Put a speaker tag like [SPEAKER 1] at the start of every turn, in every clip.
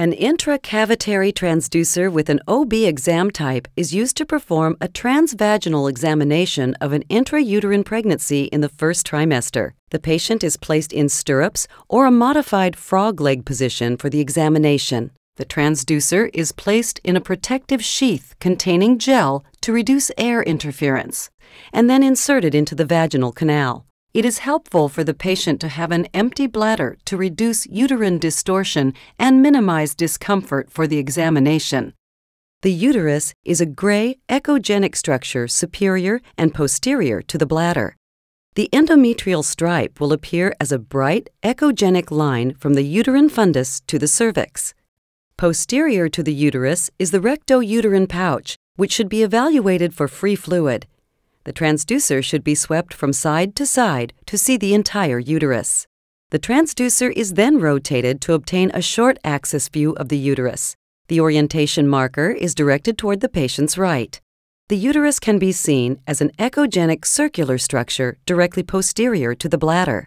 [SPEAKER 1] An intracavitary transducer with an OB exam type is used to perform a transvaginal examination of an intrauterine pregnancy in the first trimester. The patient is placed in stirrups or a modified frog leg position for the examination. The transducer is placed in a protective sheath containing gel to reduce air interference, and then inserted into the vaginal canal. It is helpful for the patient to have an empty bladder to reduce uterine distortion and minimize discomfort for the examination. The uterus is a gray echogenic structure superior and posterior to the bladder. The endometrial stripe will appear as a bright echogenic line from the uterine fundus to the cervix. Posterior to the uterus is the rectouterine pouch, which should be evaluated for free fluid. The transducer should be swept from side to side to see the entire uterus. The transducer is then rotated to obtain a short axis view of the uterus. The orientation marker is directed toward the patient's right. The uterus can be seen as an echogenic circular structure directly posterior to the bladder.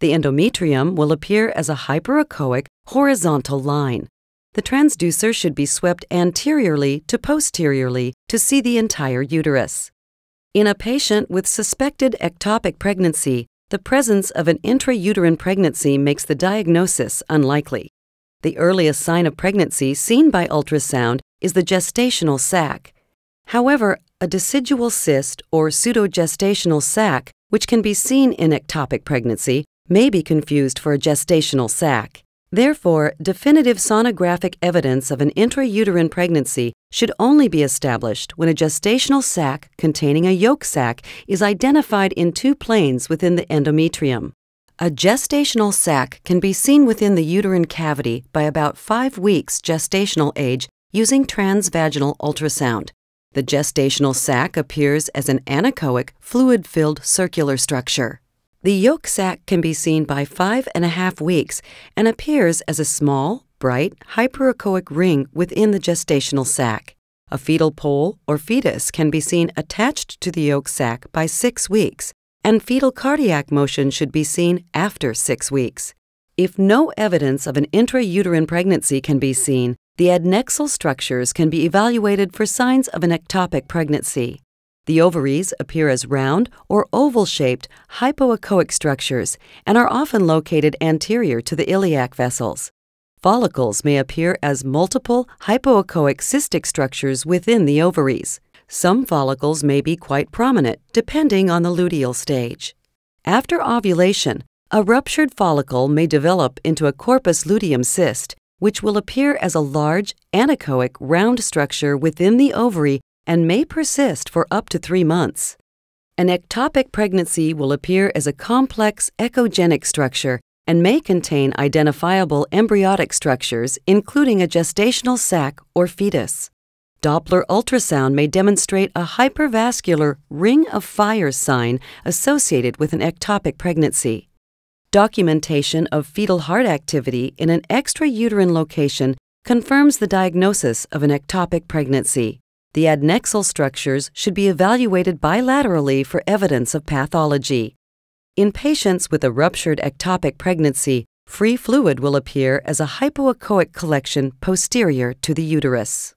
[SPEAKER 1] The endometrium will appear as a hyperechoic horizontal line. The transducer should be swept anteriorly to posteriorly to see the entire uterus. In a patient with suspected ectopic pregnancy, the presence of an intrauterine pregnancy makes the diagnosis unlikely. The earliest sign of pregnancy seen by ultrasound is the gestational sac. However, a decidual cyst or pseudogestational sac, which can be seen in ectopic pregnancy, may be confused for a gestational sac. Therefore, definitive sonographic evidence of an intrauterine pregnancy should only be established when a gestational sac containing a yolk sac is identified in two planes within the endometrium. A gestational sac can be seen within the uterine cavity by about five weeks gestational age using transvaginal ultrasound. The gestational sac appears as an anechoic, fluid filled circular structure. The yolk sac can be seen by five and a half weeks and appears as a small, bright, hyperechoic ring within the gestational sac. A fetal pole or fetus can be seen attached to the yolk sac by six weeks, and fetal cardiac motion should be seen after six weeks. If no evidence of an intrauterine pregnancy can be seen, the adnexal structures can be evaluated for signs of an ectopic pregnancy. The ovaries appear as round or oval shaped hypoechoic structures and are often located anterior to the iliac vessels. Follicles may appear as multiple hypoechoic cystic structures within the ovaries. Some follicles may be quite prominent, depending on the luteal stage. After ovulation, a ruptured follicle may develop into a corpus luteum cyst, which will appear as a large, anechoic, round structure within the ovary and may persist for up to three months. An ectopic pregnancy will appear as a complex echogenic structure and may contain identifiable embryotic structures, including a gestational sac or fetus. Doppler ultrasound may demonstrate a hypervascular ring of fire sign associated with an ectopic pregnancy. Documentation of fetal heart activity in an extrauterine location confirms the diagnosis of an ectopic pregnancy. The adnexal structures should be evaluated bilaterally for evidence of pathology. In patients with a ruptured ectopic pregnancy, free fluid will appear as a hypoechoic collection posterior to the uterus.